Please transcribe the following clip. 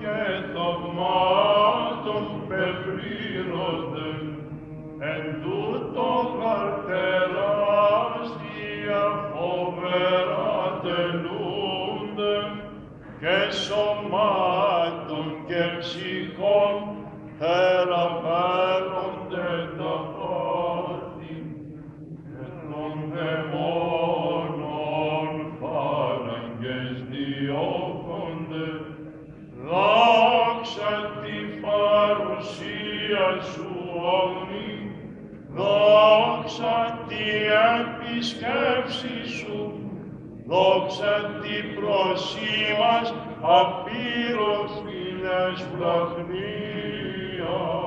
και θαυμάτων πεπλήρονται, εν τούτο καρτεράστια φοβερά τελούνται, και σωμάτων και ψυχών θεραπεύονται τα πάθη και των δαιμόνων φάραγγες διώκονται. Δόξα τη παρουσία σου όμοι, δόξα τη επισκέψη σου, δόξα την προσή μας απείροφιλες βραχνοί. Savior.